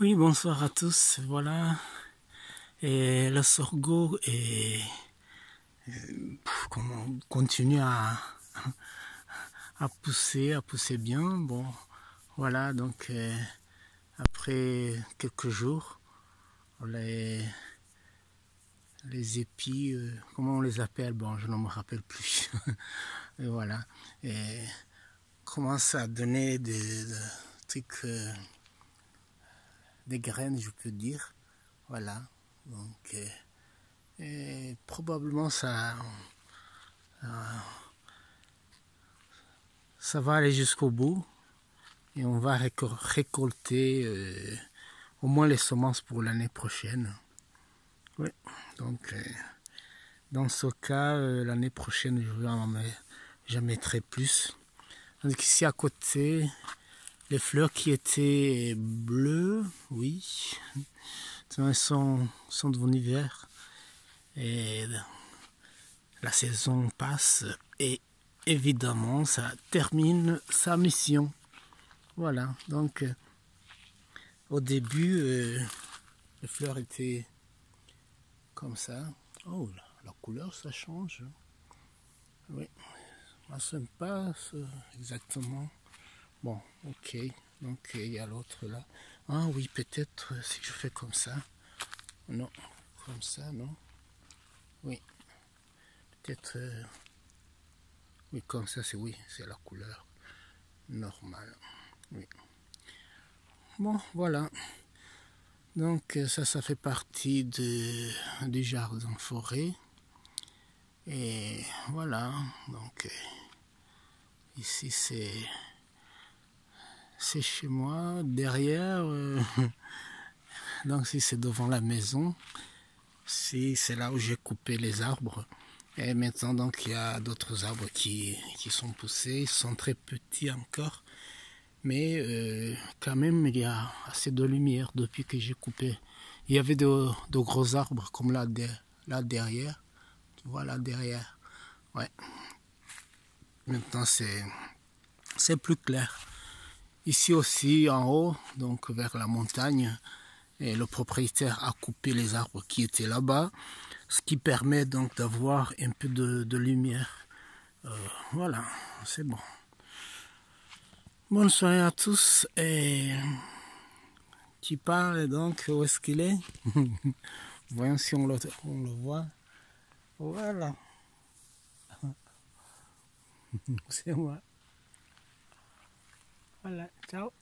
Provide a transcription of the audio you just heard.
Oui, bonsoir à tous. Voilà. Et le sorgho est, comment, continue à, pousser, à pousser bien. Bon, voilà, donc euh, après quelques jours, les, les épis, euh, comment on les appelle Bon, je ne me rappelle plus. et voilà. Et commence à donner des, trucs. Euh, des graines, je peux dire. Voilà. Donc, euh, et probablement ça, euh, ça va aller jusqu'au bout et on va récolter euh, au moins les semences pour l'année prochaine. Oui. Donc, dans ce cas, l'année prochaine, je mettrai plus. Donc ici à côté, les fleurs qui étaient bleues, oui, sont, sont devenues vertes. Et la saison passe et évidemment ça termine sa mission. Voilà, donc euh, au début euh, les fleurs étaient comme ça. Oh, la, couleur ça change. Oui, ça ne pas exactement. Bon, ok. Donc il y a l'autre là. Ah oui, peut-être euh, si je fais comme ça. Non, comme ça, non. Oui. Peut-être. Euh, oui, comme ça, c'est oui, c'est la couleur normale. Oui. Bon, voilà. Donc euh, ça, ça fait partie de, du jardin forêt. Et voilà. Donc ici c'est c'est chez moi, derrière. Euh, donc si c'est devant la maison, si c'est là où j'ai coupé les arbres. Et maintenant donc il y a d'autres arbres qui, sont poussés, ils sont très petits encore. Mais euh, quand même il y a assez de lumière depuis que j'ai coupé. Il y avait de, gros arbres comme là, là derrière. Tu vois là derrière. Ouais. Maintenant c'est plus clair. Ici aussi, en haut, donc vers la montagne, et le propriétaire a coupé les arbres qui étaient là-bas, ce qui permet donc d'avoir un peu de, lumière. Euh, voilà, c'est bon. Bonne soirée à tous et tu parles donc où est-ce qu'il est, Voyons si on le, on le voit. Voilà. c'est moi. Voilà, ciao.